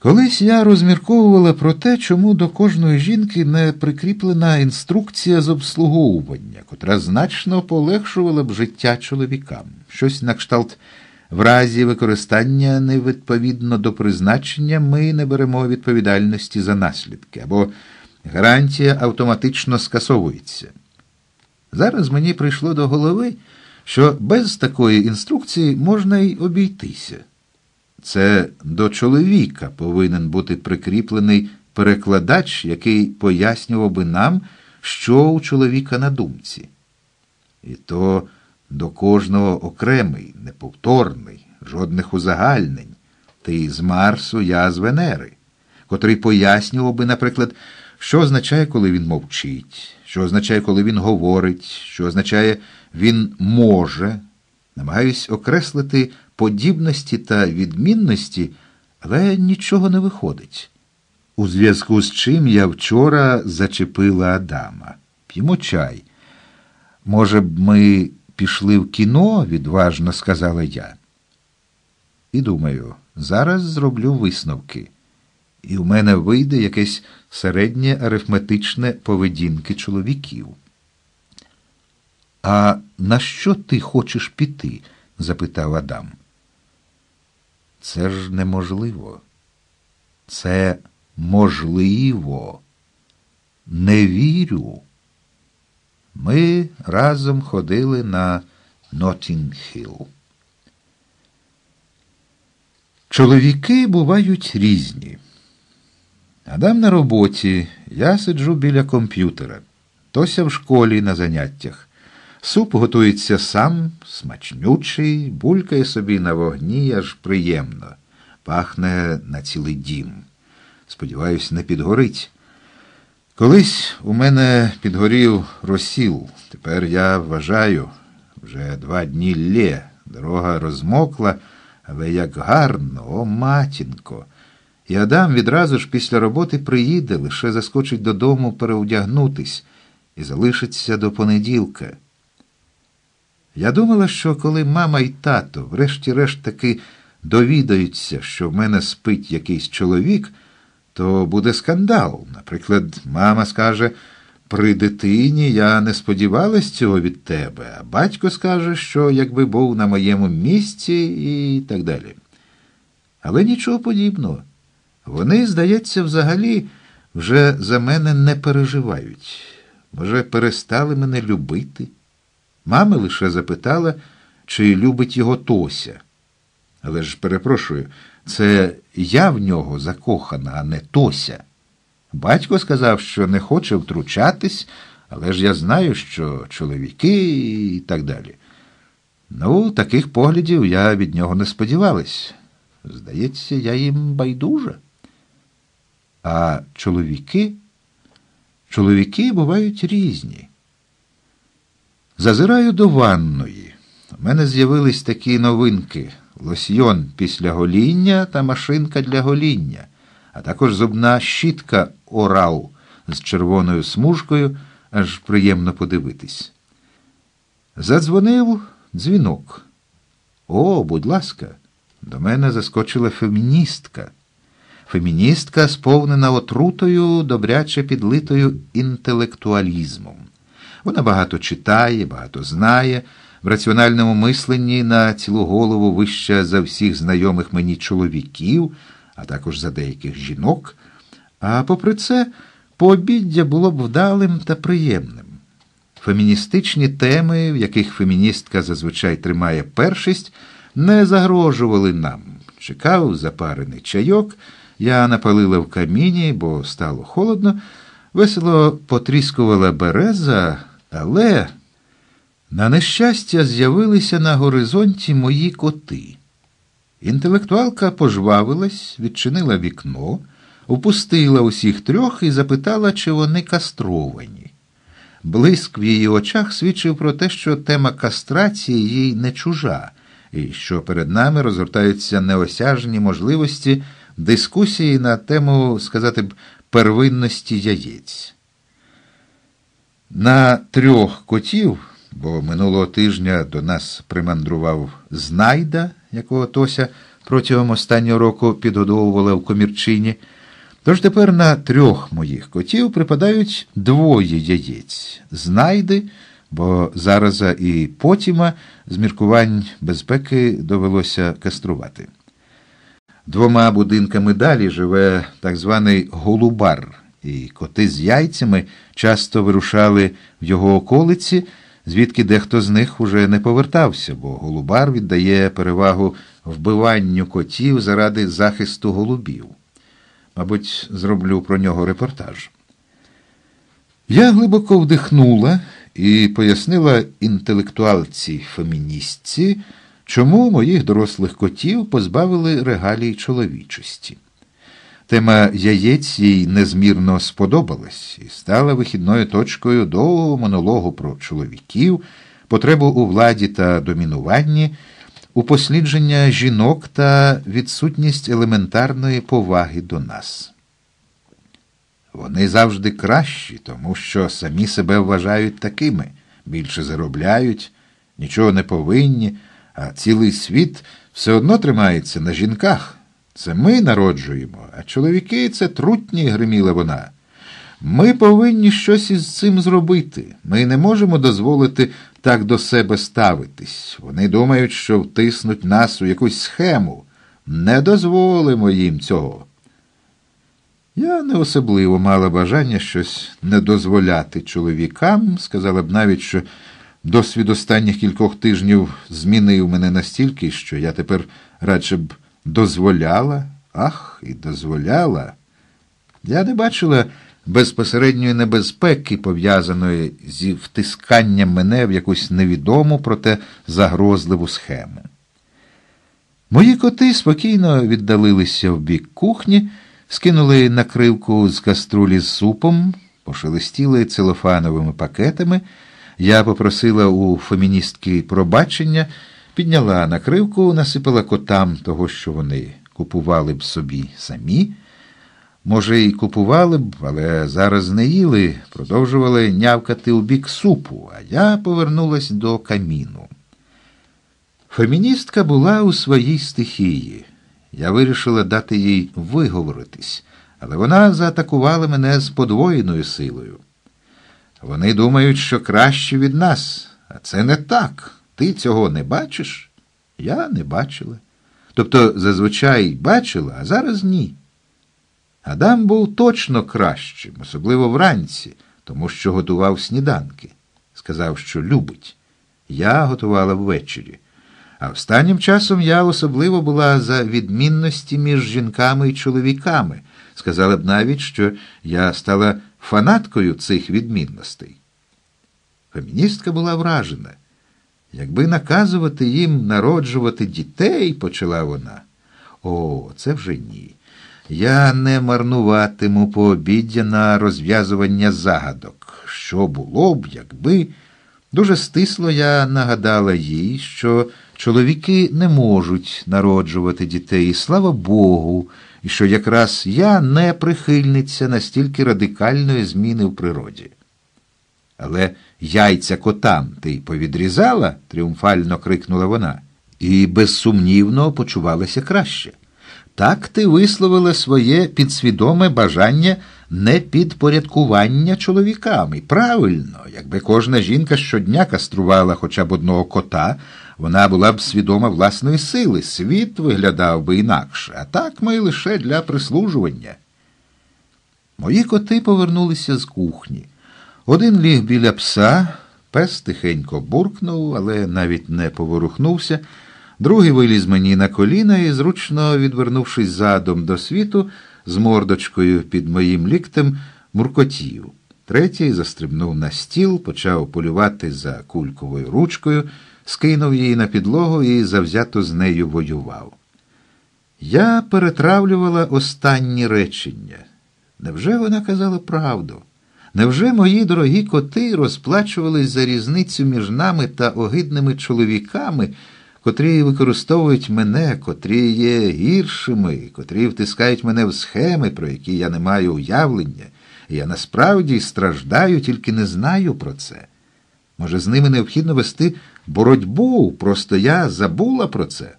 Колись я розмірковувала про те, чому до кожної жінки не прикріплена інструкція з обслуговування, котра значно полегшувала б життя чоловікам. Щось на кшталт в разі використання невідповідно до призначення ми не беремо відповідальності за наслідки, або гарантія автоматично скасовується. Зараз мені прийшло до голови, що без такої інструкції можна й обійтися. Це до чоловіка повинен бути прикріплений перекладач, який пояснював би нам, що у чоловіка на думці. І то до кожного окремий, неповторний, жодних узагальнень. Ти з Марсу, я з Венери, котрий пояснював би, наприклад, що означає, коли він мовчить, що означає, коли він говорить, що означає, він може. Намагаюсь окреслити подібності та відмінності, але нічого не виходить. У зв'язку з чим я вчора зачепила Адама. П'ємо чай. Може б, ми пішли в кіно, відважно сказала я. І думаю, зараз зроблю висновки. І в мене вийде якесь середнє арифметичне поведінки чоловіків. А на що ти хочеш піти? запитав Адам. Це ж неможливо. Це можливо. Не вірю. Ми разом ходили на Нотінг-Хілл. Чоловіки бувають різні. Адам на роботі, я сиджу біля комп'ютера, Тося в школі на заняттях. Суп готується сам, смачнючий, булькає собі на вогні, аж приємно, пахне на цілий дім. Сподіваюсь, не підгорить. Колись у мене підгорів розсіл. Тепер я вважаю, вже два дні лє, дорога розмокла, але як гарно, о матінко. І Адам відразу ж після роботи приїде, лише заскочить додому переодягнутись і залишиться до понеділка. Я думала, що коли мама і тато, врешті-решт таки довідаються, що в мене спить якийсь чоловік, то буде скандал. Наприклад, мама скаже, при дитині я не сподівалась цього від тебе, а батько скаже, що якби був на моєму місці і так далі. Але нічого подібного. Вони, здається, взагалі вже за мене не переживають. Може, перестали мене любити. Мама лише запитала, чи любить його Тося. Але ж, перепрошую, це я в нього закохана, а не Тося. Батько сказав, що не хоче втручатись, але ж я знаю, що чоловіки і так далі. Ну, таких поглядів я від нього не сподівалась. Здається, я їм байдужа. А чоловіки, чоловіки бувають різні. Зазираю до ванної. У мене з'явились такі новинки лосьйон після гоління та машинка для гоління, а також зубна щітка орал з червоною смужкою, аж приємно подивитись. Задзвонив дзвінок. О, будь ласка, до мене заскочила феміністка. Феміністка сповнена отрутою, добряче підлитою інтелектуалізмом. Вона багато читає, багато знає, в раціональному мисленні на цілу голову вища за всіх знайомих мені чоловіків, а також за деяких жінок. А попри це, пообіддя було б вдалим та приємним. Феміністичні теми, в яких феміністка зазвичай тримає першість, не загрожували нам. Чекав запарений чайок, я напалила в каміні, бо стало холодно, весело потріскувала береза, але на нещастя з'явилися на горизонті мої коти. Інтелектуалка пожвавилась, відчинила вікно, упустила усіх трьох і запитала, чи вони кастровані. Блиск в її очах свідчив про те, що тема кастрації їй не чужа, і що перед нами розгортаються неосяжні можливості дискусії на тему, сказати б, первинності яєць. На трьох котів, бо минулого тижня до нас примандрував знайда, якого Тося протягом останнього року підгодовувала в комірчині. Тож тепер на трьох моїх котів припадають двоє яєць знайди, бо зараза і потіма з міркувань безпеки довелося каструвати. Двома будинками далі живе так званий голубар, і коти з яйцями часто вирушали в його околиці, звідки дехто з них уже не повертався, бо голубар віддає перевагу вбиванню котів заради захисту голубів. Мабуть, зроблю про нього репортаж. Я глибоко вдихнула і пояснила інтелектуалці феміністці, чому моїх дорослих котів позбавили регалій чоловічості. Тема яєць їй незмірно сподобалась і стала вихідною точкою довгого монологу про чоловіків, потребу у владі та домінуванні, упослідження жінок та відсутність елементарної поваги до нас. Вони завжди кращі, тому що самі себе вважають такими, більше заробляють, нічого не повинні, а цілий світ все одно тримається на жінках. Це ми народжуємо, а чоловіки це трутні, гриміла вона. Ми повинні щось із цим зробити. Ми не можемо дозволити так до себе ставитись. Вони думають, що втиснуть нас у якусь схему. Не дозволимо їм цього. Я не особливо мала бажання щось не дозволяти чоловікам, сказала б навіть, що досвід останніх кількох тижнів змінив мене настільки, що я тепер радше б дозволяла, ах, і дозволяла. Я не бачила безпосередньої небезпеки, пов'язаної зі втисканням мене в якусь невідому, проте загрозливу схему. Мої коти спокійно віддалилися в бік кухні, скинули накривку з каструлі з супом, пошелестіли целофановими пакетами. Я попросила у феміністки пробачення, підняла накривку, насипала котам того, що вони купували б собі самі. Може, і купували б, але зараз не їли, продовжували нявкати у бік супу, а я повернулась до каміну. Феміністка була у своїй стихії. Я вирішила дати їй виговоритись, але вона заатакувала мене з подвоєною силою. Вони думають, що краще від нас, а це не так. Ти цього не бачиш? Я не бачила. Тобто зазвичай бачила, а зараз ні. Адам був точно кращим, особливо вранці, тому що готував сніданки. Сказав, що любить. Я готувала ввечері. А останнім часом я особливо була за відмінності між жінками і чоловіками. Сказала б навіть, що я стала фанаткою цих відмінностей. Феміністка була вражена. Якби наказувати їм народжувати дітей, почала вона. О, це вже ні. Я не марнуватиму пообіддя на розв'язування загадок. Що було б, якби. Дуже стисло я нагадала їй, що чоловіки не можуть народжувати дітей, і слава Богу, і що якраз я не прихильниця настільки радикальної зміни в природі. Але яйця котам ти повідрізала, тріумфально крикнула вона, і безсумнівно почувалася краще. Так ти висловила своє підсвідоме бажання непідпорядкування чоловіками. Правильно, якби кожна жінка щодня каструвала хоча б одного кота, вона була б свідома власної сили, світ виглядав би інакше, а так ми лише для прислужування. Мої коти повернулися з кухні. Один ліг біля пса, пес тихенько буркнув, але навіть не поворухнувся. Другий виліз мені на коліна і, зручно відвернувшись задом до світу, з мордочкою під моїм ліктем, муркотів. Третій застрибнув на стіл, почав полювати за кульковою ручкою, скинув її на підлогу і завзято з нею воював. Я перетравлювала останні речення. Невже вона казала правду? Невже мої дорогі коти розплачувались за різницю між нами та огидними чоловіками? Котрі використовують мене, котрі є гіршими, котрі втискають мене в схеми, про які я не маю уявлення, я насправді страждаю, тільки не знаю про це. Може, з ними необхідно вести боротьбу, просто я забула про це.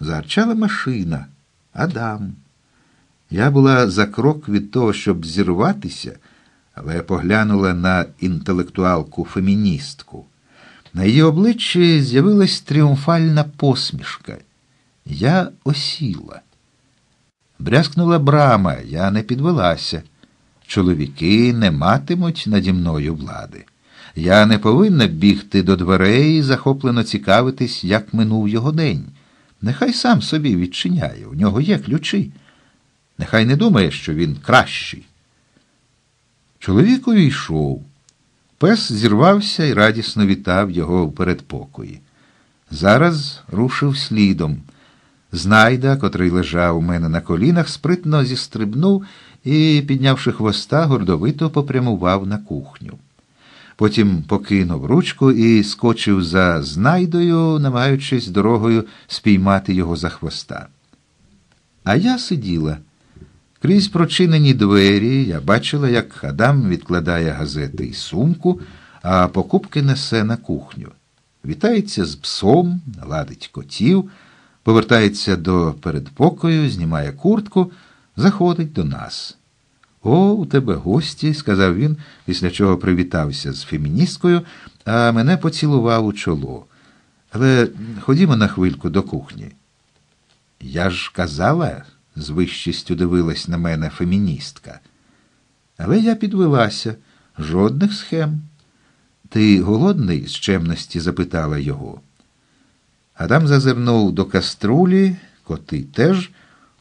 Зарчала машина. Адам. Я була за крок від того, щоб зірватися, але поглянула на інтелектуалку феміністку. На її обличчі з'явилась тріумфальна посмішка. Я осіла. Брязкнула брама, я не підвелася. Чоловіки не матимуть наді мною влади. Я не повинна бігти до дверей і захоплено цікавитись, як минув його день. Нехай сам собі відчиняє, у нього є ключі. Нехай не думає, що він кращий. Чоловік увійшов. Пес зірвався і радісно вітав його в передпокої. Зараз рушив слідом. Знайда, котрий лежав у мене на колінах, спритно зістрибнув і, піднявши хвоста, гордовито попрямував на кухню. Потім покинув ручку і скочив за знайдою, намагаючись дорогою спіймати його за хвоста. А я сиділа. Крізь прочинені двері я бачила, як Адам відкладає газети і сумку, а покупки несе на кухню. Вітається з псом, ладить котів, повертається до передпокою, знімає куртку, заходить до нас. О, у тебе гості, сказав він, після чого привітався з феміністкою, а мене поцілував у чоло. Але ходімо на хвильку до кухні. Я ж казала, з вищістю дивилась на мене феміністка. Але я підвелася, жодних схем. Ти голодний? з чемності запитала його. Адам зазирнув до каструлі, коти теж.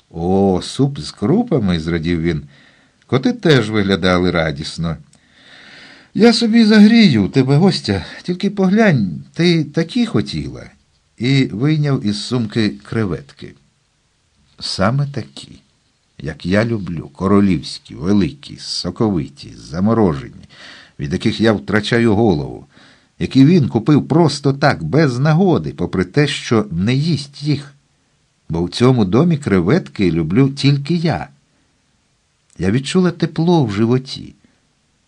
О, суп з крупами, зрадів він. Коти теж виглядали радісно. Я собі загрію тебе гостя, тільки поглянь, ти такі хотіла, і вийняв із сумки креветки. Саме такі, як я люблю, королівські, великі, соковиті, заморожені, від яких я втрачаю голову, які він купив просто так, без нагоди, попри те, що не їсть їх. Бо в цьому домі креветки люблю тільки я. Я відчула тепло в животі.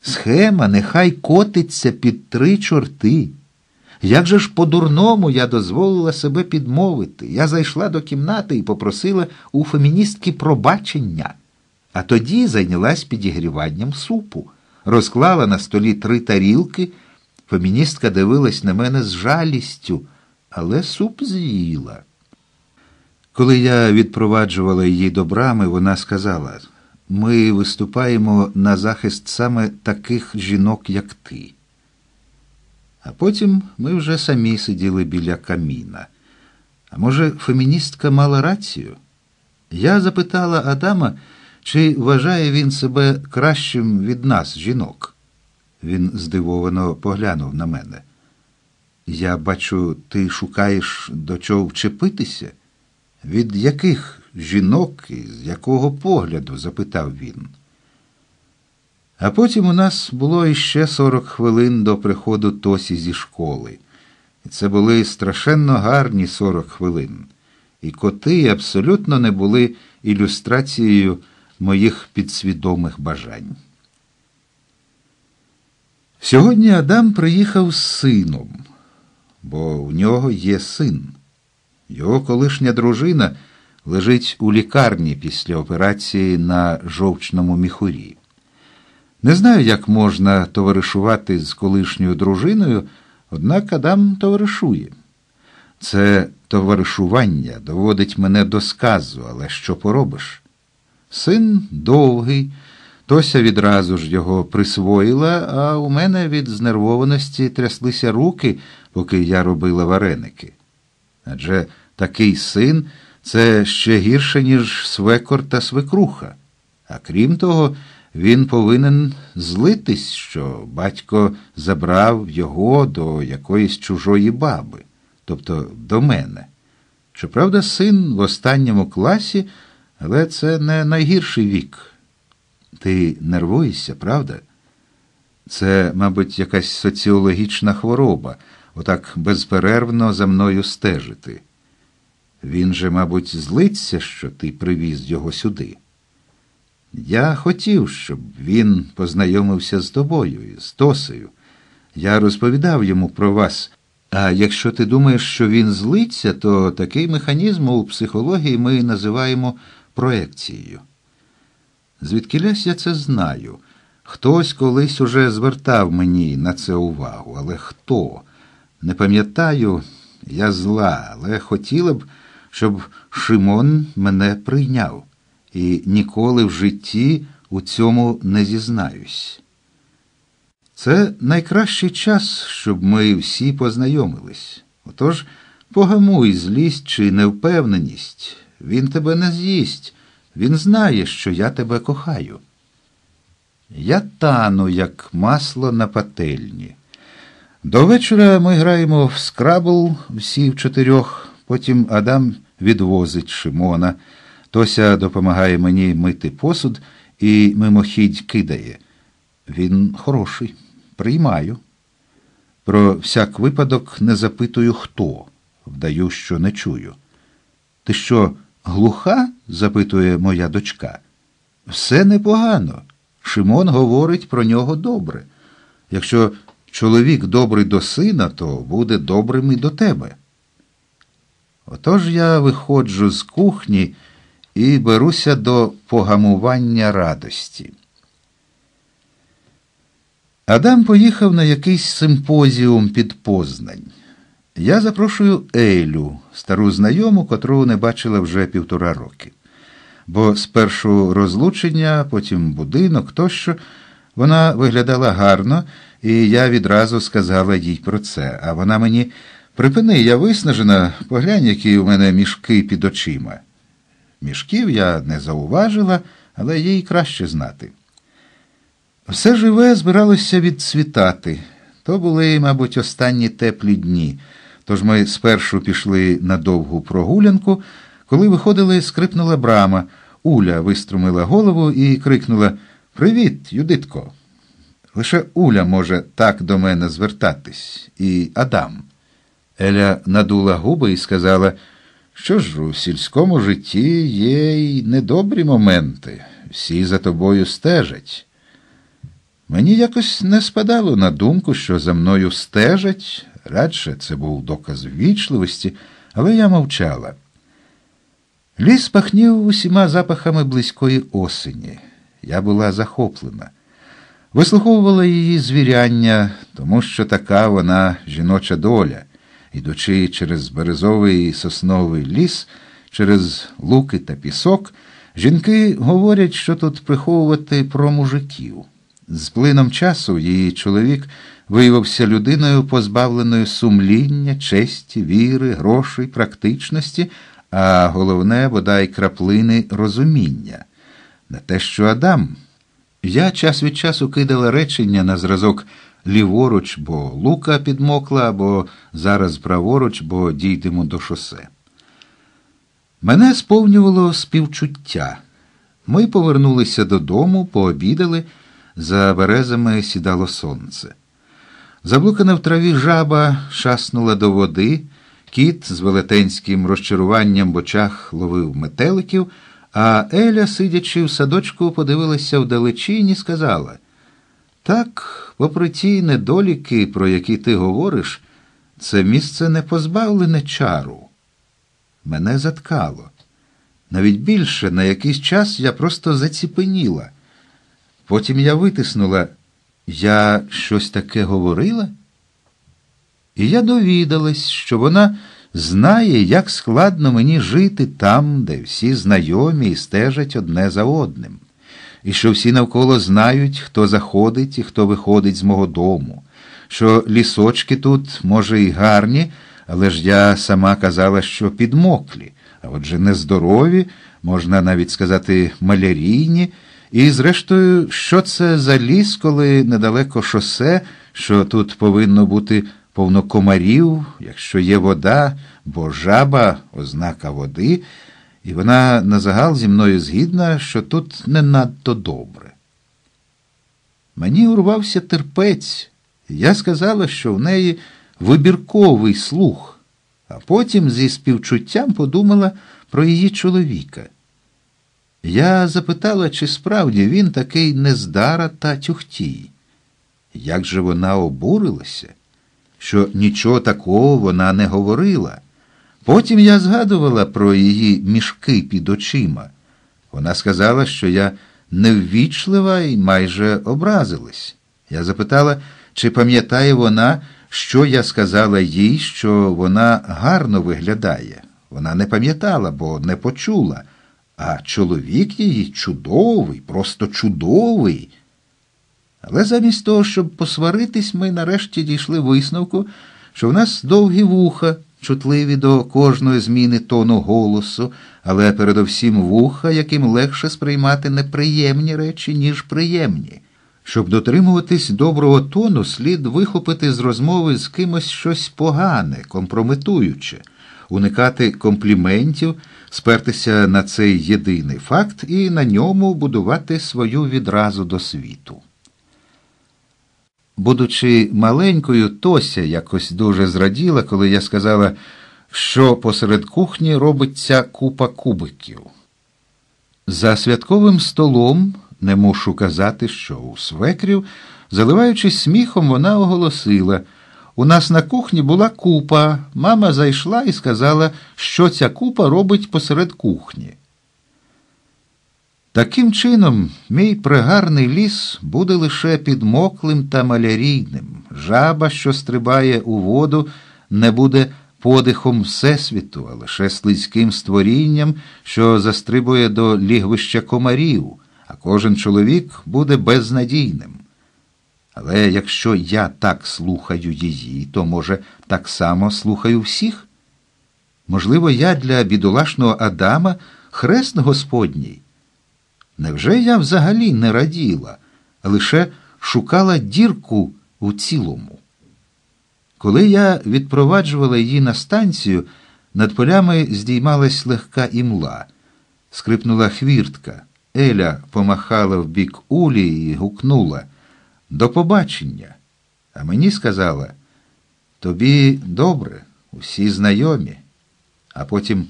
Схема нехай котиться під три чорти. Як же ж по-дурному я дозволила себе підмовити? Я зайшла до кімнати і попросила у феміністки пробачення, а тоді зайнялась підігріванням супу, розклала на столі три тарілки. Феміністка дивилась на мене з жалістю, але суп з'їла. Коли я відпроваджувала її до брами, вона сказала ми виступаємо на захист саме таких жінок, як ти. А потім ми вже самі сиділи біля каміна. А може, феміністка мала рацію? Я запитала Адама, чи вважає він себе кращим від нас, жінок. Він здивовано поглянув на мене. Я бачу, ти шукаєш до чого вчепитися? Від яких жінок і з якого погляду? запитав він. А потім у нас було іще сорок хвилин до приходу Тосі зі школи. І це були страшенно гарні сорок хвилин. І коти абсолютно не були ілюстрацією моїх підсвідомих бажань. Сьогодні Адам приїхав з сином, бо в нього є син. Його колишня дружина лежить у лікарні після операції на жовчному міхурі. Не знаю, як можна товаришувати з колишньою дружиною, однак Адам товаришує. Це товаришування доводить мене до сказу, але що поробиш? Син довгий, Тося відразу ж його присвоїла, а у мене від знервованості тряслися руки, поки я робила вареники. Адже такий син це ще гірше, ніж свекор та свекруха. А крім того, він повинен злитись, що батько забрав його до якоїсь чужої баби, тобто до мене. Щоправда, син в останньому класі, але це не найгірший вік. Ти нервуєшся, правда? Це, мабуть, якась соціологічна хвороба, отак безперервно за мною стежити. Він же, мабуть, злиться, що ти привіз його сюди. Я хотів, щоб він познайомився з тобою, з Тосею. Я розповідав йому про вас, А якщо ти думаєш, що він злиться, то такий механізм у психології ми називаємо проекцією. Звідкилясь я це знаю. Хтось колись уже звертав мені на це увагу, але хто? Не пам'ятаю, я зла, але хотіла б, щоб Шимон мене прийняв, і ніколи в житті у цьому не зізнаюсь. Це найкращий час, щоб ми всі познайомились. Отож, погамуй злість чи невпевненість. Він тебе не з'їсть, він знає, що я тебе кохаю. Я тану, як масло на пательні. До вечора ми граємо в скрабл всі в чотирьох, потім Адам відвозить Шимона. Тося допомагає мені мити посуд і мимохідь кидає. Він хороший, приймаю. Про всяк випадок не запитую, хто, вдаю, що не чую. Ти що, глуха? запитує моя дочка. Все непогано. Шимон говорить про нього добре. Якщо чоловік добрий до сина, то буде добрим і до тебе. Отож я виходжу з кухні і беруся до погамування радості. Адам поїхав на якийсь симпозіум під Познань. Я запрошую Ейлю, стару знайому, котру не бачила вже півтора роки. Бо спершу розлучення, потім будинок тощо. Вона виглядала гарно, і я відразу сказала їй про це. А вона мені припини, я виснажена, поглянь, які у мене мішки під очима. Мішків я не зауважила, але їй краще знати. Все живе збиралося відцвітати. То були, мабуть, останні теплі дні. Тож ми спершу пішли на довгу прогулянку. Коли виходили, скрипнула брама. Уля виструмила голову і крикнула Привіт, Юдитко. Лише Уля може так до мене звертатись, і Адам. Еля надула губи і сказала, що ж у сільському житті є й недобрі моменти, всі за тобою стежать. Мені якось не спадало на думку, що за мною стежать, радше це був доказ ввічливості, але я мовчала. Ліс пахнів усіма запахами близької осені. Я була захоплена. Вислуховувала її звіряння, тому що така вона жіноча доля, ідучи через березовий і сосновий ліс, через луки та пісок, жінки говорять, що тут приховувати про мужиків. З плином часу її чоловік виявився людиною, позбавленою сумління, честі, віри, грошей, практичності, а головне, бодай краплини розуміння. Не те, що Адам. Я час від часу кидала речення на зразок ліворуч, бо лука підмокла, або зараз праворуч, бо дійдемо до шосе. Мене сповнювало співчуття. Ми повернулися додому, пообідали, за березами сідало сонце. Заблукана в траві жаба шаснула до води, кіт з велетенським розчаруванням в очах ловив метеликів. А Еля, сидячи в садочку, подивилася вдалечінь і сказала так, попри ті недоліки, про які ти говориш, це місце не позбавлене чару. Мене заткало. Навіть більше на якийсь час я просто заціпеніла. Потім я витиснула, я щось таке говорила? І я довідалась, що вона знає, як складно мені жити там, де всі знайомі і стежать одне за одним, і що всі навколо знають, хто заходить і хто виходить з мого дому, що лісочки тут, може, і гарні, але ж я сама казала, що підмоклі, а отже, нездорові, можна навіть сказати, малярійні. І, зрештою, що це за ліс, коли недалеко шосе, що тут повинно бути повно комарів, якщо є вода, бо жаба ознака води, і вона на загал зі мною згідна, що тут не надто добре. Мені урвався терпець, я сказала, що в неї вибірковий слух, а потім зі співчуттям подумала про її чоловіка. Я запитала, чи справді він такий нездара та тюхтій. Як же вона обурилася? що нічого такого вона не говорила. Потім я згадувала про її мішки під очима. Вона сказала, що я неввічлива і майже образилась. Я запитала, чи пам'ятає вона, що я сказала їй, що вона гарно виглядає. Вона не пам'ятала, бо не почула. А чоловік її чудовий, просто чудовий. Але замість того, щоб посваритись, ми нарешті дійшли висновку, що в нас довгі вуха, чутливі до кожної зміни тону голосу, але передовсім вуха, яким легше сприймати неприємні речі, ніж приємні. Щоб дотримуватись доброго тону, слід вихопити з розмови з кимось щось погане, компрометуюче, уникати компліментів, спертися на цей єдиний факт і на ньому будувати свою відразу до світу. Будучи маленькою, Тося якось дуже зраділа, коли я сказала, що посеред кухні робиться купа кубиків. За святковим столом не мушу казати, що у свекрів, заливаючись сміхом, вона оголосила у нас на кухні була купа. Мама зайшла і сказала, що ця купа робить посеред кухні. Таким чином, мій пригарний ліс буде лише підмоклим та малярійним. Жаба, що стрибає у воду, не буде подихом Всесвіту, а лише слизьким створінням, що застрибує до лігвища комарів, а кожен чоловік буде безнадійним. Але якщо я так слухаю її, то, може, так само слухаю всіх? Можливо, я для бідолашного Адама хрест Господній. Невже я взагалі не раділа, лише шукала дірку у цілому? Коли я відпроваджувала її на станцію, над полями здіймалась легка імла, скрипнула хвіртка. Еля помахала в бік улі і гукнула До побачення. А мені сказала Тобі добре, усі знайомі, а потім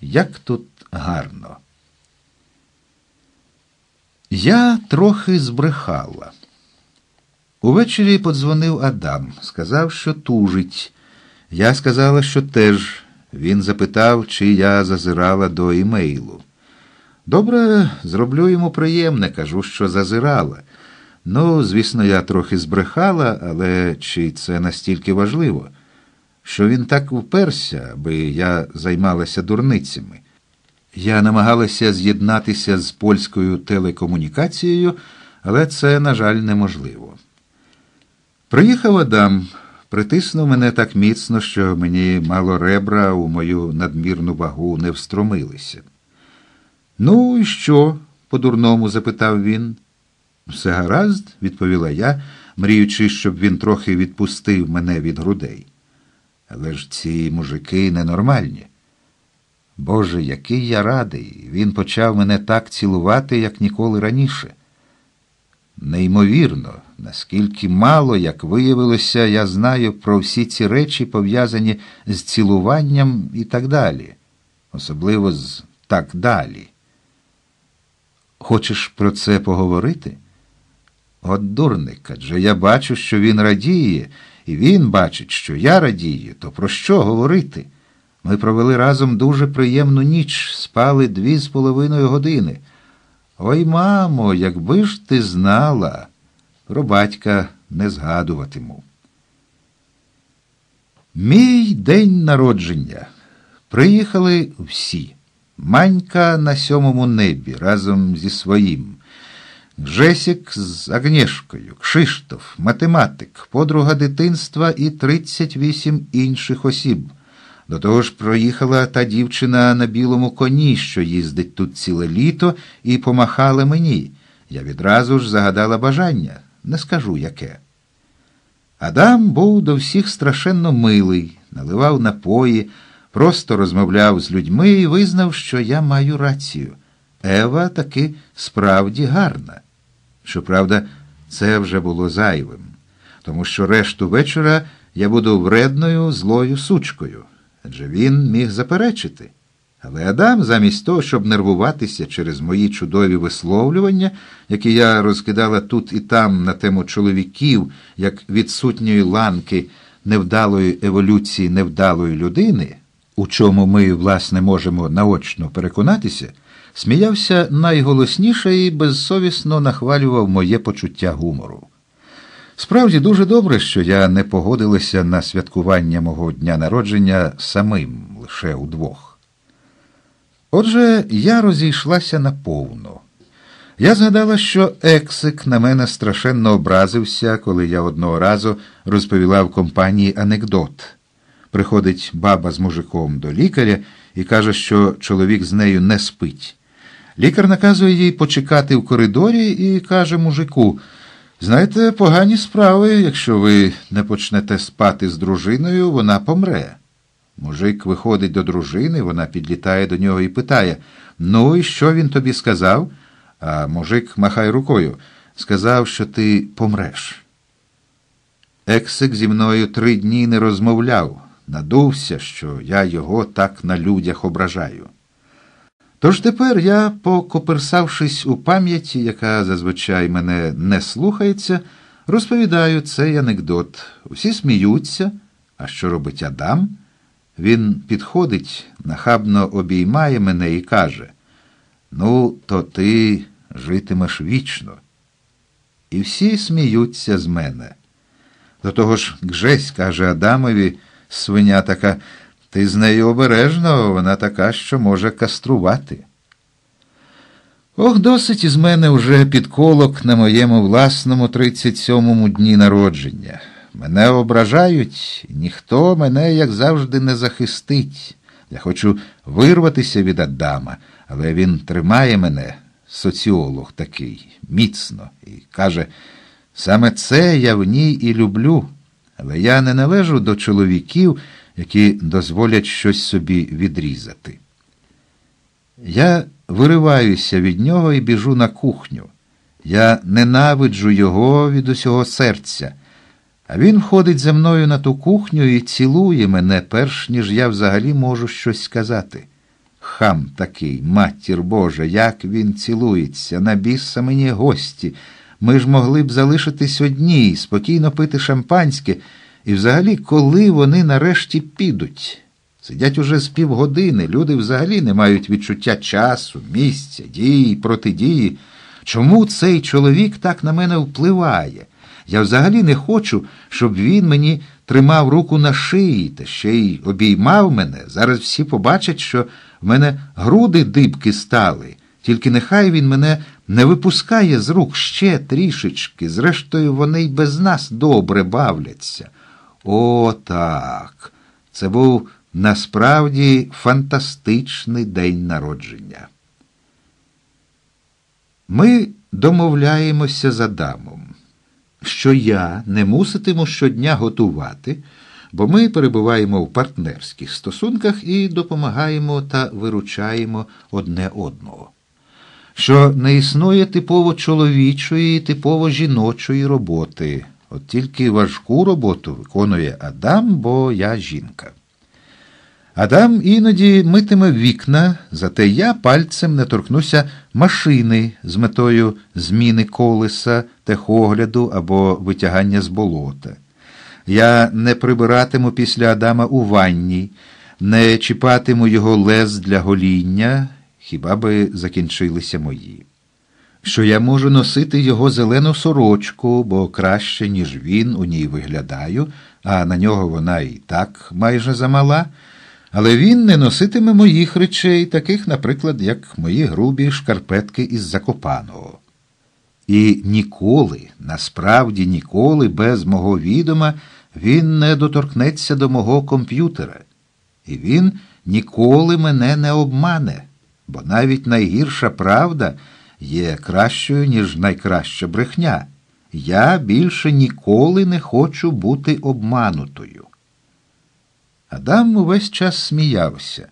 як тут гарно. Я трохи збрехала. Увечері подзвонив Адам, сказав, що тужить. Я сказала, що теж. Він запитав, чи я зазирала до імейлу. Добре, зроблю йому приємне, кажу, що зазирала. Ну, звісно, я трохи збрехала, але чи це настільки важливо, що він так вперся, аби я займалася дурницями. Я намагалася з'єднатися з польською телекомунікацією, але це, на жаль, неможливо. Приїхав Адам, притиснув мене так міцно, що мені мало ребра у мою надмірну вагу не встромилися. Ну, і що? по-дурному запитав він. Все гаразд, відповіла я, мріючи, щоб він трохи відпустив мене від грудей. Але ж ці мужики ненормальні. Боже, який я радий. Він почав мене так цілувати, як ніколи раніше. Неймовірно, наскільки мало, як виявилося, я знаю про всі ці речі, пов'язані з цілуванням і так далі, особливо з так далі. Хочеш про це поговорити? От дурник, адже я бачу, що він радіє, і він бачить, що я радію, то про що говорити? Ми провели разом дуже приємну ніч, спали дві з половиною години. Ой, мамо, якби ж ти знала, про батька не згадуватиму. Мій день народження. Приїхали всі. Манька на сьомому небі разом зі своїм. Жесік з Агнєшкою, Кшиштоф, математик, подруга дитинства і 38 інших осіб. До того ж, проїхала та дівчина на білому коні, що їздить тут ціле літо, і помахала мені. Я відразу ж загадала бажання, не скажу яке. Адам був до всіх страшенно милий, наливав напої, просто розмовляв з людьми і визнав, що я маю рацію. Ева таки справді гарна. Щоправда, це вже було зайвим, тому що решту вечора я буду вредною злою сучкою адже він міг заперечити. Але Адам, замість того, щоб нервуватися через мої чудові висловлювання, які я розкидала тут і там на тему чоловіків, як відсутньої ланки, невдалої еволюції невдалої людини, у чому ми, власне, можемо наочно переконатися, сміявся найголосніше і безсовісно нахвалював моє почуття гумору. Справді дуже добре, що я не погодилася на святкування мого дня народження самим лише удвох. Отже, я розійшлася наповну. Я згадала, що Ексик на мене страшенно образився, коли я одного разу розповіла в компанії анекдот. Приходить баба з мужиком до лікаря і каже, що чоловік з нею не спить. Лікар наказує їй почекати в коридорі і каже мужику. Знаєте, погані справи, якщо ви не почнете спати з дружиною, вона помре. Мужик виходить до дружини, вона підлітає до нього і питає Ну, і що він тобі сказав? А мужик махає рукою. Сказав, що ти помреш. Ексик зі мною три дні не розмовляв, надувся, що я його так на людях ображаю. Тож тепер я, покоперсавшись у пам'яті, яка зазвичай мене не слухається, розповідаю цей анекдот. Усі сміються, а що робить Адам? Він підходить, нахабно обіймає мене і каже Ну, то ти житимеш вічно. І всі сміються з мене. До того ж, Гжесь каже Адамові, свиня така. Ти з нею обережно, вона така, що може каструвати. Ох, досить із мене вже підколок на моєму власному 37-му дні народження. Мене ображають, ніхто мене, як завжди, не захистить. Я хочу вирватися від Адама, але він тримає мене, соціолог такий, міцно, і каже, саме це я в ній і люблю, але я не належу до чоловіків які дозволять щось собі відрізати. Я вириваюся від нього і біжу на кухню. Я ненавиджу його від усього серця, а він ходить за мною на ту кухню і цілує мене, перш ніж я взагалі можу щось сказати. Хам такий, матір Божа, як він цілується, на біса мені гості. Ми ж могли б залишитись одні, спокійно пити шампанське. І взагалі, коли вони нарешті підуть? Сидять уже з півгодини, люди взагалі не мають відчуття часу, місця, дії, протидії. Чому цей чоловік так на мене впливає? Я взагалі не хочу, щоб він мені тримав руку на шиї та ще й обіймав мене. Зараз всі побачать, що в мене груди дибки стали, тільки нехай він мене не випускає з рук ще трішечки. Зрештою, вони й без нас добре бавляться. О, так. Це був насправді фантастичний день народження. Ми домовляємося з Адамом, що я не муситиму щодня готувати, бо ми перебуваємо в партнерських стосунках і допомагаємо та виручаємо одне одного. Що не існує типово чоловічої і типово жіночої роботи. От тільки важку роботу виконує Адам, бо я жінка. Адам іноді митиме вікна, зате я пальцем не торкнуся машини з метою зміни колеса, техогляду або витягання з болота. Я не прибиратиму після Адама у ванні, не чіпатиму його лез для гоління, хіба би закінчилися мої що я можу носити його зелену сорочку, бо краще, ніж він у ній виглядаю, а на нього вона і так майже замала. Але він не носитиме моїх речей, таких, наприклад, як мої грубі шкарпетки із Закопаного. І ніколи, насправді ніколи, без мого відома, він не доторкнеться до мого комп'ютера. І він ніколи мене не обмане, бо навіть найгірша правда є кращою, ніж найкраща брехня. Я більше ніколи не хочу бути обманутою. Адам увесь час сміявся.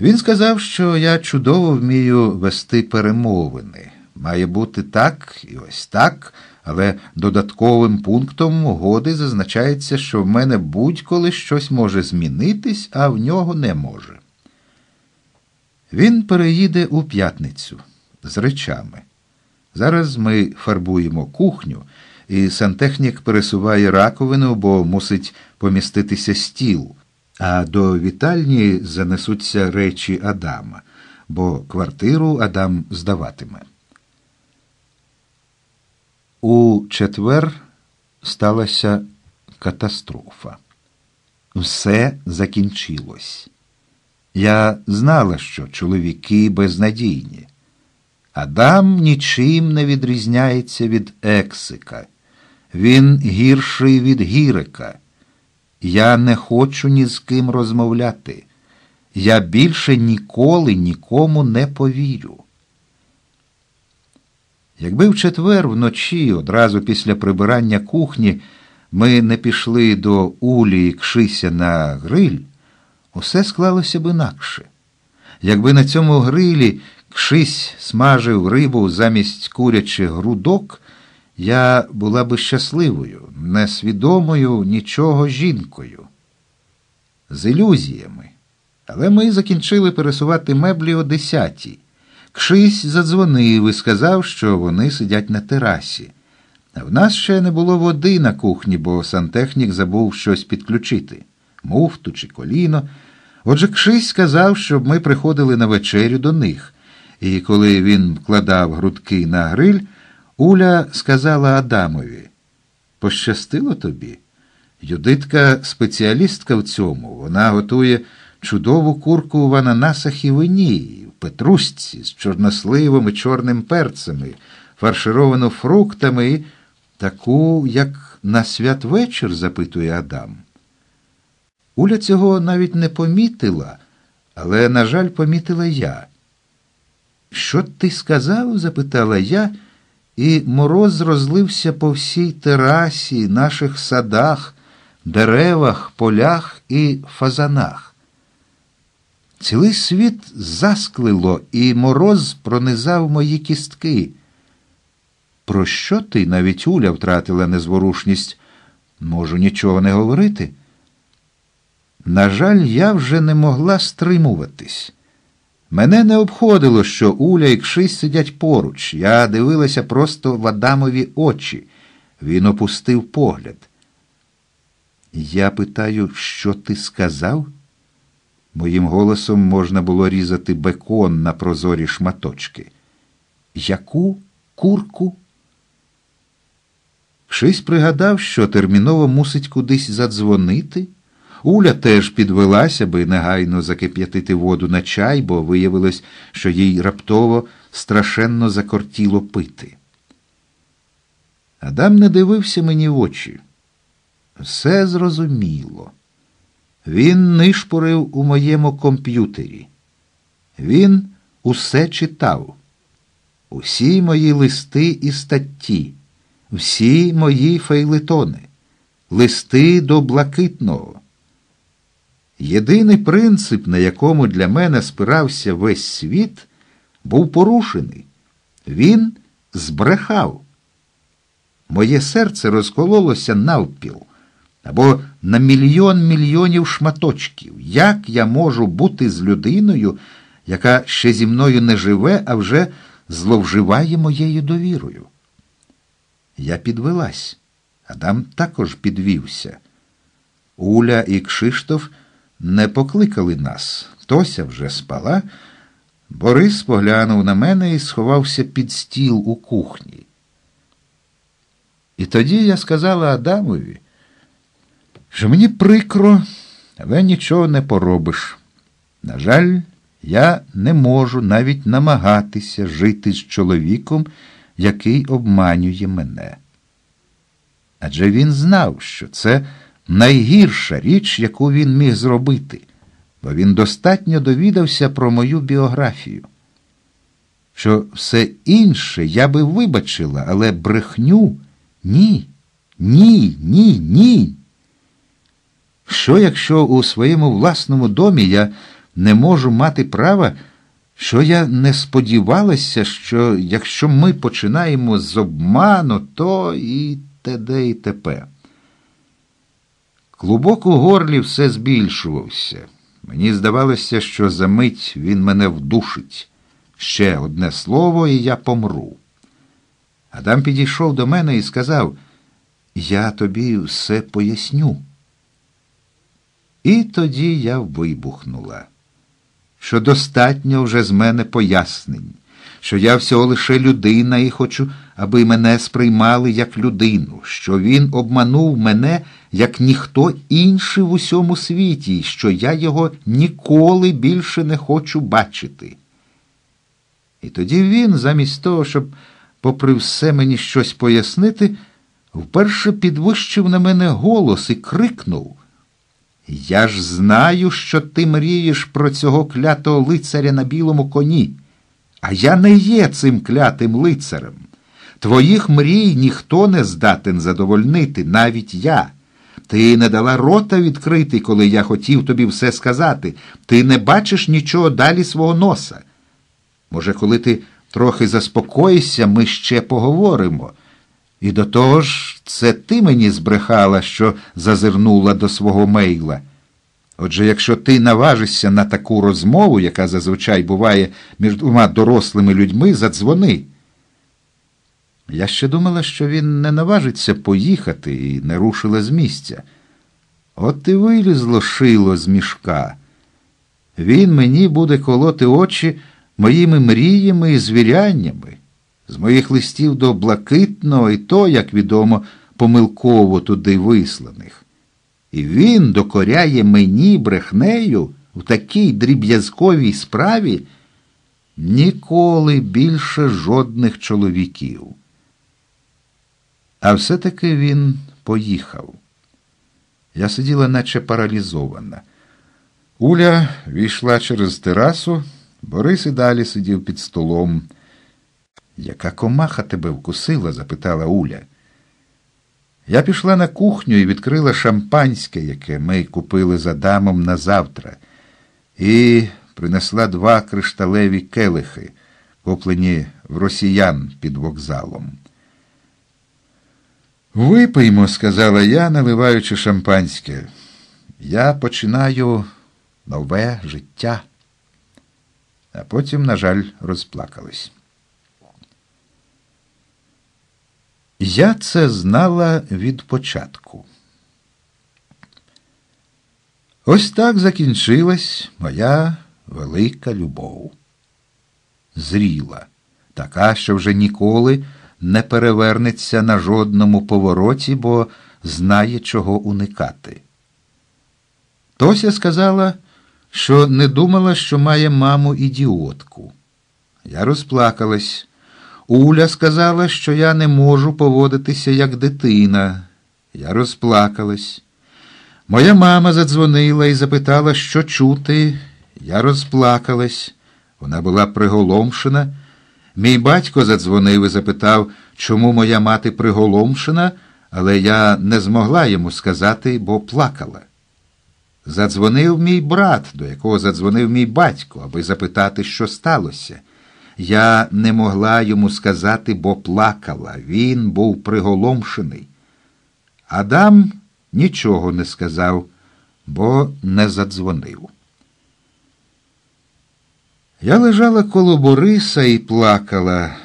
Він сказав, що я чудово вмію вести перемовини. Має бути так і ось так, але додатковим пунктом угоди зазначається, що в мене будь-коли щось може змінитись, а в нього не може. Він переїде у п'ятницю з речами. Зараз ми фарбуємо кухню, і сантехнік пересуває раковину, бо мусить поміститися стіл, а до вітальні занесуться речі Адама, бо квартиру Адам здаватиме. У четвер сталася катастрофа. Все закінчилось. Я знала, що чоловіки безнадійні. Адам нічим не відрізняється від Ексика. Він гірший від гірика. Я не хочу ні з ким розмовляти. Я більше ніколи нікому не повірю. Якби в четвер вночі, одразу після прибирання кухні, ми не пішли до Улі і Кшися на гриль, усе склалося б інакше. Якби на цьому грилі Кшись смажив рибу замість курячих грудок, я була би щасливою, несвідомою нічого жінкою. З ілюзіями. Але ми закінчили пересувати меблі о десятій. Кшись задзвонив і сказав, що вони сидять на терасі. В нас ще не було води на кухні, бо сантехнік забув щось підключити муфту чи коліно. Отже, Кшись сказав, щоб ми приходили на вечерю до них. І коли він вкладав грудки на гриль, Уля сказала Адамові Пощастило тобі. Юдитка спеціалістка в цьому. Вона готує чудову курку в ананасах і вині петрусці з чорносливом і чорним перцями, фаршировану фруктами таку, як на святвечір, запитує Адам. Уля цього навіть не помітила, але, на жаль, помітила я. Що ти сказав? запитала я, і мороз розлився по всій терасі, наших садах, деревах, полях і фазанах. Цілий світ засклило, і мороз пронизав мої кістки. Про що ти навіть Уля втратила незворушність? Можу нічого не говорити. На жаль, я вже не могла стримуватись. Мене не обходило, що Уля і Кшись сидять поруч. Я дивилася просто в Адамові очі. Він опустив погляд. Я питаю, що ти сказав? Моїм голосом можна було різати бекон на прозорі шматочки. Яку курку? Шись пригадав, що терміново мусить кудись задзвонити. Уля теж підвелася, би негайно закип'ятити воду на чай, бо виявилось, що їй раптово страшенно закортіло пити. Адам не дивився мені в очі. Все зрозуміло. Він нишпорив у моєму комп'ютері. Він усе читав. Усі мої листи і статті, всі мої фейлетони, листи до блакитного. Єдиний принцип, на якому для мене спирався весь світ, був порушений. Він збрехав. Моє серце розкололося навпіл або на мільйон мільйонів шматочків. Як я можу бути з людиною, яка ще зі мною не живе, а вже зловживає моєю довірою? Я підвелась. Адам також підвівся. Уля і Кшиштоф не покликали нас. Тося вже спала. Борис поглянув на мене і сховався під стіл у кухні. І тоді я сказала Адамові, що мені прикро, але нічого не поробиш. На жаль, я не можу навіть намагатися жити з чоловіком, який обманює мене. Адже він знав, що це найгірша річ, яку він міг зробити, бо він достатньо довідався про мою біографію. Що все інше я би вибачила, але брехню ні, ні, ні, ні. Що, якщо у своєму власному домі я не можу мати права, що я не сподівалася, що якщо ми починаємо з обману, то і т.д. і т.п. Клубок у горлі все збільшувався. Мені здавалося, що за мить він мене вдушить. Ще одне слово, і я помру. Адам підійшов до мене і сказав Я тобі все поясню. І тоді я вибухнула, що достатньо вже з мене пояснень, що я всього лише людина і хочу, аби мене сприймали як людину, що він обманув мене як ніхто інший в усьому світі, що я його ніколи більше не хочу бачити. І тоді він, замість того, щоб, попри все мені щось пояснити, вперше підвищив на мене голос і крикнув. Я ж знаю, що ти мрієш про цього клятого лицаря на білому коні, а я не є цим клятим лицарем. Твоїх мрій ніхто не здатен задовольнити, навіть я. Ти не дала рота відкрити, коли я хотів тобі все сказати. Ти не бачиш нічого далі свого носа. Може, коли ти трохи заспокоїшся, ми ще поговоримо. І до того ж, це ти мені збрехала, що зазирнула до свого мейла. Отже, якщо ти наважишся на таку розмову, яка зазвичай буває між двома дорослими людьми, задзвони. Я ще думала, що він не наважиться поїхати і не рушила з місця. От і вилізло шило з мішка. Він мені буде колоти очі моїми мріями і звіряннями. З моїх листів до блакитного і то, як відомо, помилково туди висланих. І він докоряє мені брехнею в такій дріб'язковій справі ніколи більше жодних чоловіків. А все-таки він поїхав. Я сиділа, наче паралізована. Уля війшла через терасу, Борис і далі сидів під столом. Яка комаха тебе вкусила? запитала Уля. Я пішла на кухню і відкрила шампанське, яке ми купили за дамом на завтра, і принесла два кришталеві келихи, куплені в росіян під вокзалом. Випиймо, сказала я, наливаючи шампанське. Я починаю нове життя. А потім, на жаль, розплакались. Я це знала від початку. Ось так закінчилась моя велика любов. Зріла, така, що вже ніколи не перевернеться на жодному повороті, бо знає, чого уникати. Тося сказала, що не думала, що має маму ідіотку. Я розплакалась. Уля сказала, що я не можу поводитися як дитина. Я розплакалась. Моя мама задзвонила і запитала, що чути. Я розплакалась. Вона була приголомшена. Мій батько задзвонив і запитав, чому моя мати приголомшена, але я не змогла йому сказати, бо плакала. Задзвонив мій брат, до якого задзвонив мій батько, аби запитати, що сталося. Я не могла йому сказати, бо плакала. Він був приголомшений. Адам нічого не сказав, бо не задзвонив. Я лежала коло Бориса і плакала.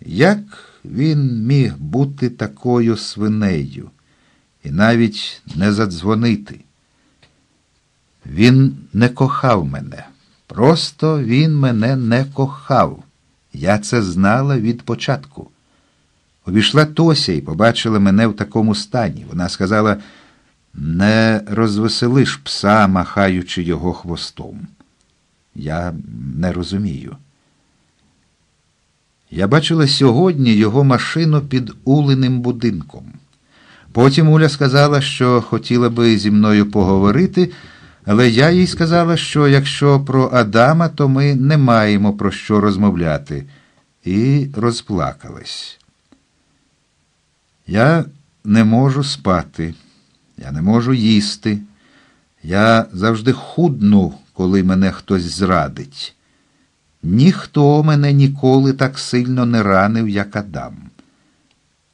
Як він міг бути такою свинею і навіть не задзвонити? Він не кохав мене. Просто він мене не кохав. Я це знала від початку. Увійшла Тося і побачила мене в такому стані. Вона сказала не розвеселиш пса, махаючи його хвостом. Я не розумію. Я бачила сьогодні його машину під Улиним будинком. Потім Уля сказала, що хотіла би зі мною поговорити. Але я їй сказала, що якщо про Адама, то ми не маємо про що розмовляти, і розплакалась. Я не можу спати, я не можу їсти. Я завжди худну, коли мене хтось зрадить. Ніхто мене ніколи так сильно не ранив, як Адам.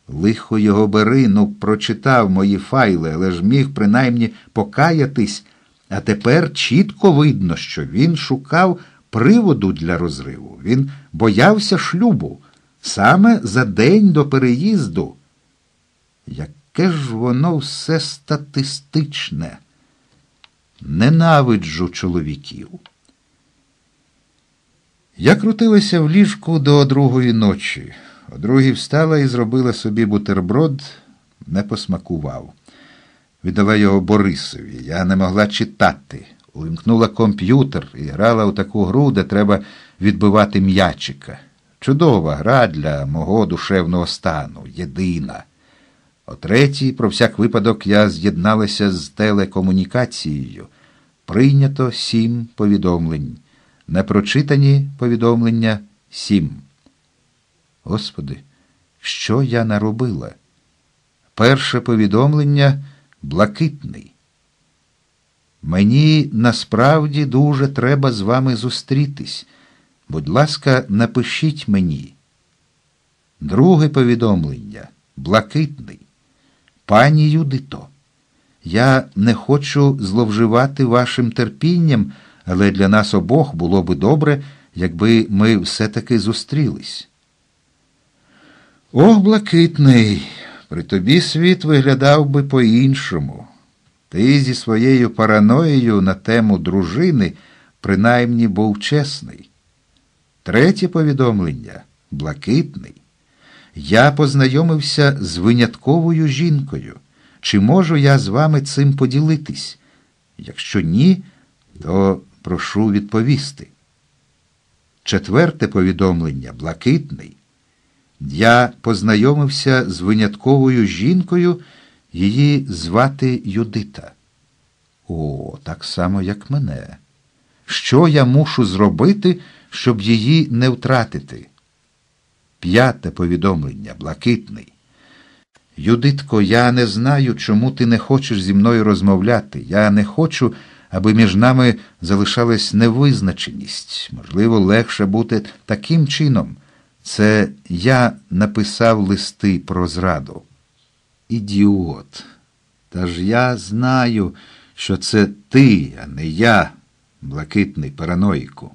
Лихо його бери, ну, прочитав мої файли, але ж міг принаймні покаятись. А тепер чітко видно, що він шукав приводу для розриву. Він боявся шлюбу саме за день до переїзду. яке ж воно все статистичне. Ненавиджу чоловіків. Я крутилася в ліжку до другої ночі. О другій встала і зробила собі бутерброд, не посмакував. Віддала його Борисові. Я не могла читати. Увімкнула комп'ютер і грала у таку гру, де треба відбивати м'ячика. Чудова гра для мого душевного стану, єдина. О третій, про всяк випадок, я з'єдналася з телекомунікацією. Прийнято сім повідомлень. Непрочитані повідомлення сім. Господи, що я наробила? Перше повідомлення блакитний. Мені насправді дуже треба з вами зустрітись. Будь ласка, напишіть мені. Друге повідомлення блакитний. Пані Юдито, я не хочу зловживати вашим терпінням, але для нас обох було би добре, якби ми все-таки зустрілись. Ох, блакитний, при тобі світ виглядав би по-іншому. Ти зі своєю параноєю на тему дружини принаймні був чесний. Третє повідомлення блакитний. Я познайомився з винятковою жінкою. Чи можу я з вами цим поділитись? Якщо ні, то прошу відповісти. Четверте повідомлення блакитний. Я познайомився з винятковою жінкою, її звати Юдита. О, так само, як мене. Що я мушу зробити, щоб її не втратити? П'яте повідомлення блакитний. Юдитко, я не знаю, чому ти не хочеш зі мною розмовляти. Я не хочу, аби між нами залишалась невизначеність. Можливо, легше бути таким чином. Це я написав листи про зраду. Ідіот. Та ж я знаю, що це ти, а не я, блакитний параноїку.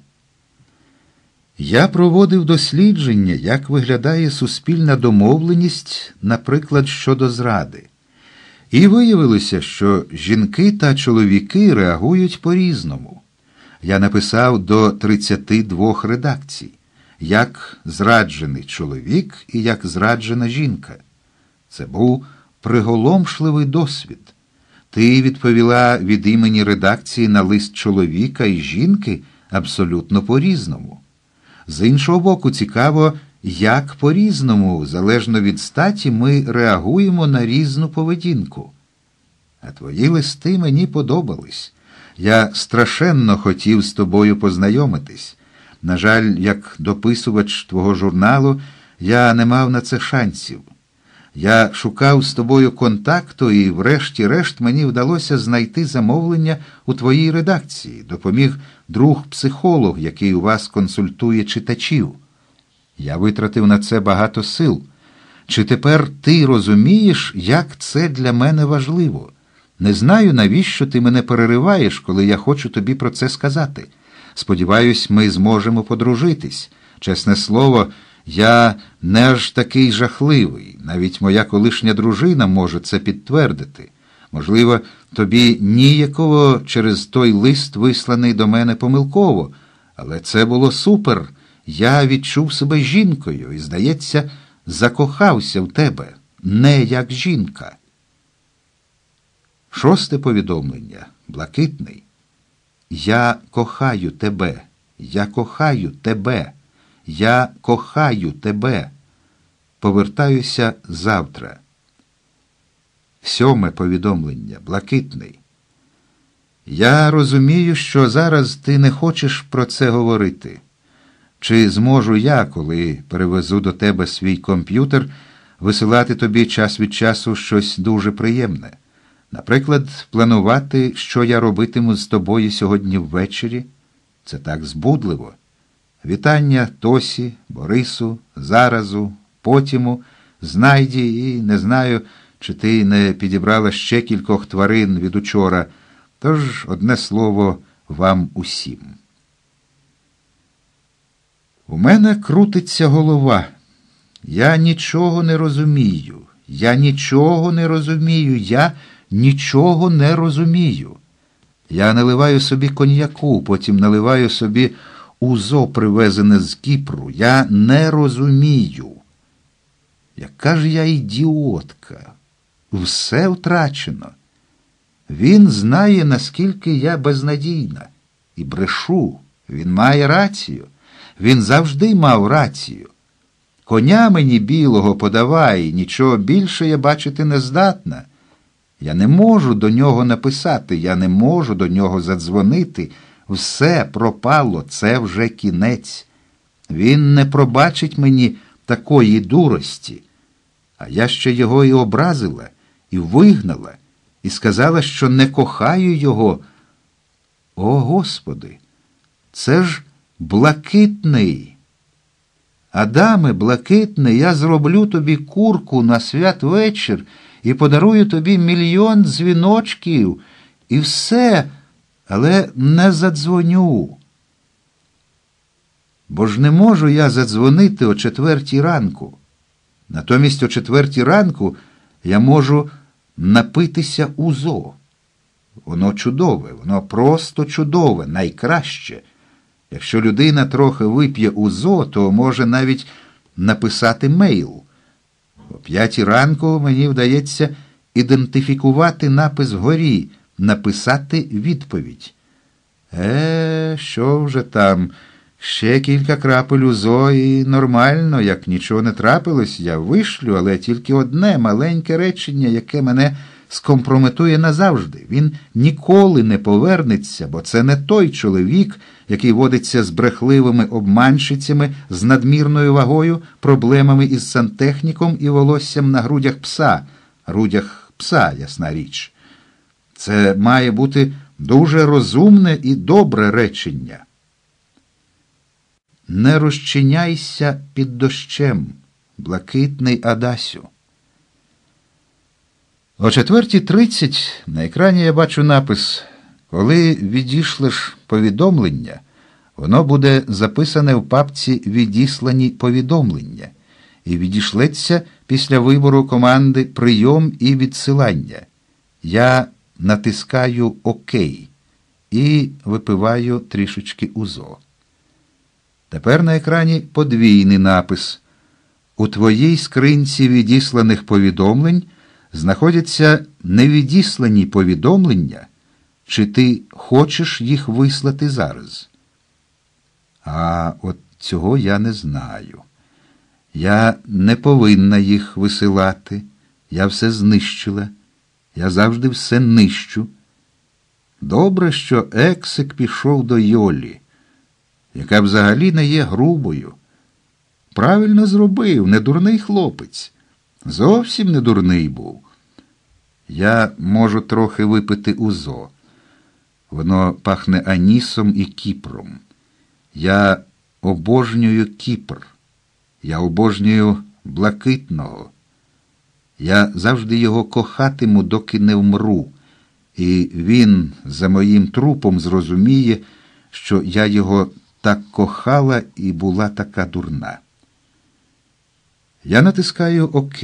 Я проводив дослідження, як виглядає суспільна домовленість, наприклад, щодо зради. І виявилося, що жінки та чоловіки реагують по-різному. Я написав до 32 редакцій, як зраджений чоловік і як зраджена жінка. Це був приголомшливий досвід. Ти відповіла від імені редакції на лист чоловіка і жінки абсолютно по-різному. З іншого боку, цікаво, як по-різному, залежно від статі, ми реагуємо на різну поведінку. А твої листи мені подобались. Я страшенно хотів з тобою познайомитись. На жаль, як дописувач твого журналу, я не мав на це шансів. Я шукав з тобою контакту, і, врешті-решт, мені вдалося знайти замовлення у твоїй редакції, допоміг друг-психолог, який у вас консультує читачів. Я витратив на це багато сил. Чи тепер ти розумієш, як це для мене важливо? Не знаю, навіщо ти мене перериваєш, коли я хочу тобі про це сказати. Сподіваюсь, ми зможемо подружитись. Чесне слово, я не аж такий жахливий. Навіть моя колишня дружина може це підтвердити. Можливо, тобі ніякого через той лист, висланий до мене помилково, але це було супер. Я відчув себе жінкою і, здається, закохався в тебе, не як жінка. Шосте повідомлення блакитний. Я кохаю тебе, я кохаю тебе, я кохаю тебе. Повертаюся завтра. Сьоме повідомлення блакитний. Я розумію, що зараз ти не хочеш про це говорити. Чи зможу я, коли перевезу до тебе свій комп'ютер, висилати тобі час від часу щось дуже приємне? Наприклад, планувати, що я робитиму з тобою сьогодні ввечері? Це так збудливо. Вітання Тосі, Борису, Заразу, Потіму, Знайді і не знаю, чи ти не підібрала ще кількох тварин від учора. Тож, одне слово, вам усім. У мене крутиться голова. Я нічого не розумію. Я нічого не розумію, я нічого не розумію. Я наливаю собі коньяку, потім наливаю собі узо, привезене з Кіпру. Я не розумію. Яка ж я ідіотка? Все втрачено. Він знає, наскільки я безнадійна. І брешу. Він має рацію. Він завжди мав рацію. Коня мені білого подавай, нічого більше я бачити не здатна. Я не можу до нього написати, я не можу до нього задзвонити. Все пропало, це вже кінець. Він не пробачить мені такої дурості. А я ще його і образила, і вигнала, і сказала, що не кохаю його. О Господи, це ж блакитний. Адаме, блакитний, я зроблю тобі курку на святвечір і подарую тобі мільйон дзвіночків і все, але не задзвоню. Бо ж не можу я задзвонити о четвертій ранку. Натомість о четвертій ранку я можу напитися узо. Воно чудове, воно просто чудове, найкраще. Якщо людина трохи вип'є УЗО, то може навіть написати мейл. О п'ятій ранку мені вдається ідентифікувати напис вгорі, написати відповідь. Е, що вже там? Ще кілька крапель УЗО і нормально, як нічого не трапилось, я вишлю, але тільки одне маленьке речення, яке мене скомпрометує назавжди. Він ніколи не повернеться, бо це не той чоловік, який водиться з брехливими обманщицями, з надмірною вагою, проблемами із сантехніком і волоссям на грудях пса, грудях пса, ясна річ. Це має бути дуже розумне і добре речення. Не розчиняйся під дощем, блакитний Адасю. О четвертій тридцять на екрані я бачу напис Коли відійшлеш повідомлення, воно буде записане в папці Відіслані повідомлення і відійшлеться після вибору команди Прийом і відсилання. Я натискаю ОК і випиваю трішечки УЗО. Тепер на екрані подвійний напис. У твоїй скринці відісланих повідомлень знаходяться невідіслані повідомлення, чи ти хочеш їх вислати зараз? А от цього я не знаю. Я не повинна їх висилати. Я все знищила. Я завжди все нищу. Добре, що Ексик пішов до Йолі, яка взагалі не є грубою. Правильно зробив, недурний хлопець. Зовсім не дурний був. Я можу трохи випити узо. Воно пахне анісом і кіпром. Я обожнюю кіпр. Я обожнюю блакитного. Я завжди його кохатиму, доки не вмру, і він за моїм трупом зрозуміє, що я його так кохала і була така дурна. Я натискаю ОК.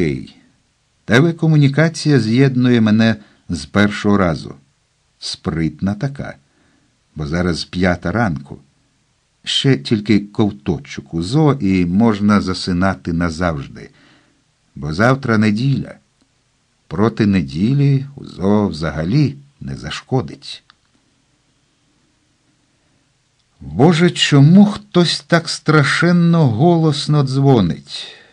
Телекомунікація з'єднує мене з першого разу. Спритна така, бо зараз п'ята ранку. Ще тільки ковточок узо і можна засинати назавжди. Бо завтра неділя. Проти неділі узо взагалі не зашкодить. Боже, чому хтось так страшенно голосно дзвонить?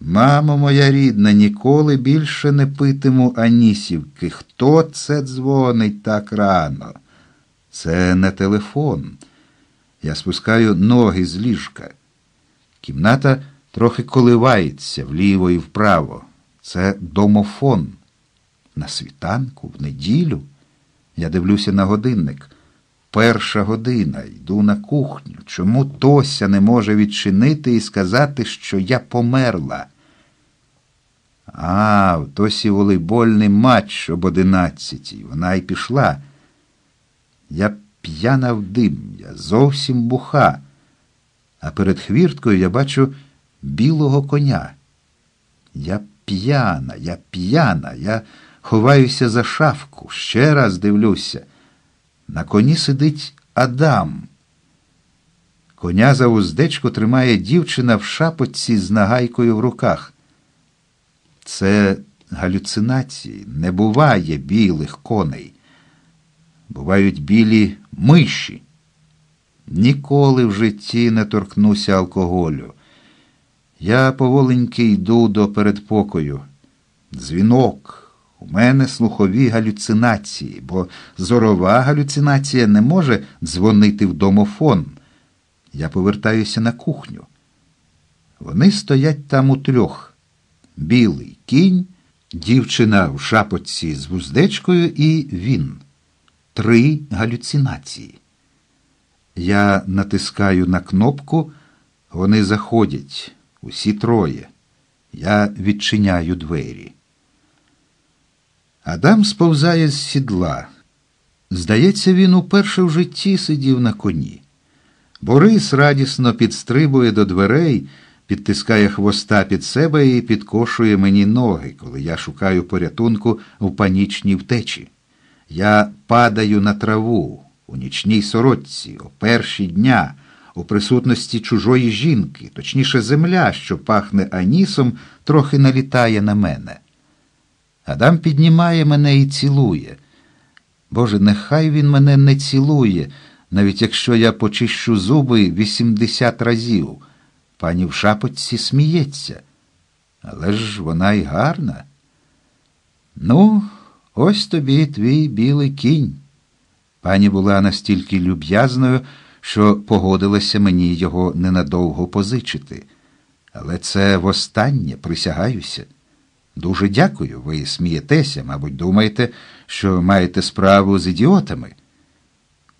Мамо моя рідна, ніколи більше не питиму Анісівки. Хто це дзвонить так рано? Це не телефон. Я спускаю ноги з ліжка. Кімната трохи коливається вліво і вправо. Це домофон. На світанку, в неділю. Я дивлюся на годинник. Перша година, йду на кухню. Чому Тося не може відчинити і сказати, що я померла? А, в Тосі волейбольний матч об одинадцятій. Вона й пішла. Я п'яна в дим, я зовсім буха. А перед хвірткою я бачу білого коня. Я п'яна, я п'яна, я ховаюся за шафку, ще раз дивлюся. На коні сидить Адам. Коня за уздечку тримає дівчина в шапочці з нагайкою в руках. Це галюцинації. Не буває білих коней. Бувають білі миші. Ніколи в житті не торкнуся алкоголю. Я поволеньки йду до передпокою. Дзвінок. У мене слухові галюцинації, бо зорова галюцинація не може дзвонити в домофон. Я повертаюся на кухню. Вони стоять там у трьох. Білий кінь, дівчина в шапочці з вуздечкою і він. Три галюцинації. Я натискаю на кнопку, вони заходять, усі троє. Я відчиняю двері. Адам сповзає з сідла. Здається, він уперше в житті сидів на коні. Борис радісно підстрибує до дверей, підтискає хвоста під себе і підкошує мені ноги, коли я шукаю порятунку в панічній втечі. Я падаю на траву у нічній сорочці, о перші дня, у присутності чужої жінки, точніше, земля, що пахне анісом, трохи налітає на мене. Адам піднімає мене і цілує. Боже, нехай він мене не цілує, навіть якщо я почищу зуби вісімдесят разів. Пані в шапочці сміється. Але ж вона й гарна. Ну, ось тобі твій білий кінь. Пані була настільки люб'язною, що погодилася мені його ненадовго позичити. Але це востаннє присягаюся. Дуже дякую, ви смієтеся, мабуть, думаєте, що маєте справу з ідіотами.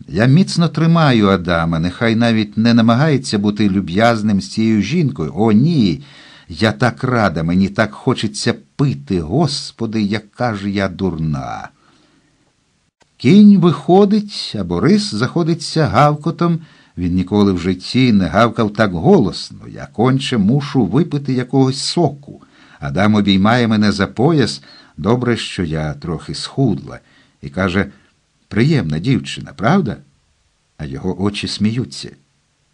Я міцно тримаю Адама, нехай навіть не намагається бути люб'язним з цією жінкою. О, ні. Я так рада, мені так хочеться пити. Господи, яка ж я дурна. Кінь виходить, а Борис заходиться гавкотом. Він ніколи в житті не гавкав так голосно. Я конче мушу випити якогось соку. Адам обіймає мене за пояс. Добре, що я трохи схудла, і каже приємна дівчина, правда? А його очі сміються.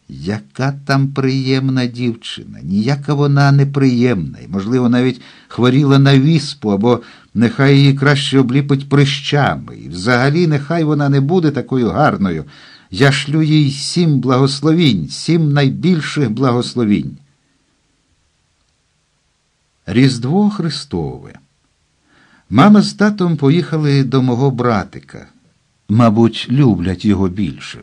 Яка там приємна дівчина, ніяка вона неприємна, і, можливо, навіть хворіла на віспу, або нехай її краще обліпить прищами, і взагалі нехай вона не буде такою гарною. Я шлю їй сім благословінь, сім найбільших благословінь. Різдво Христове. Мама з татом поїхали до мого братика. Мабуть, люблять його більше.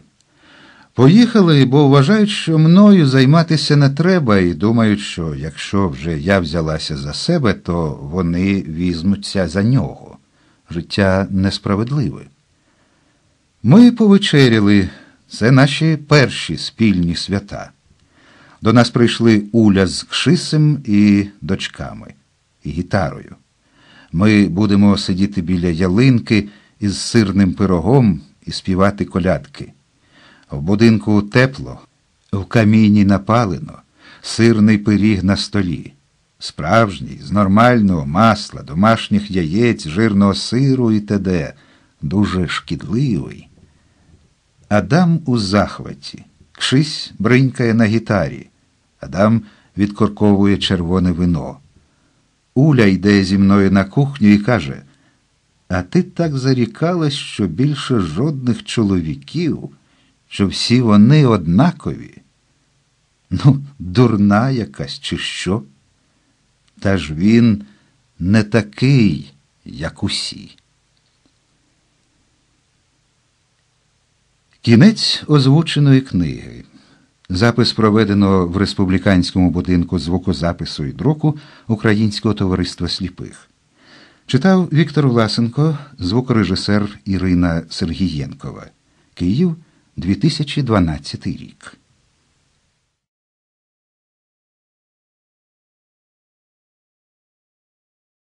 Поїхали, бо вважають, що мною займатися не треба, і думають, що якщо вже я взялася за себе, то вони візьмуться за нього. Життя несправедливе. Ми повечеряли. Це наші перші спільні свята. До нас прийшли Уля з Кшисем і дочками, і гітарою. Ми будемо сидіти біля ялинки із сирним пирогом і співати колядки. В будинку тепло, в каміні напалено, сирний пиріг на столі. Справжній, з нормального масла, домашніх яєць, жирного сиру і т.д. Дуже шкідливий. Адам у захваті. Кшись бринькає на гітарі. Адам відкорковує червоне вино. Уля йде зі мною на кухню і каже, а ти так зарікалась, що більше жодних чоловіків, що всі вони однакові. Ну, дурна якась, чи що? Та ж він не такий, як усі. Кінець озвученої книги. Запис проведено в республіканському будинку звукозапису і друку Українського товариства сліпих. Читав Віктор Власенко, звукорежисер Ірина Сергієнкова. Київ, 2012 рік.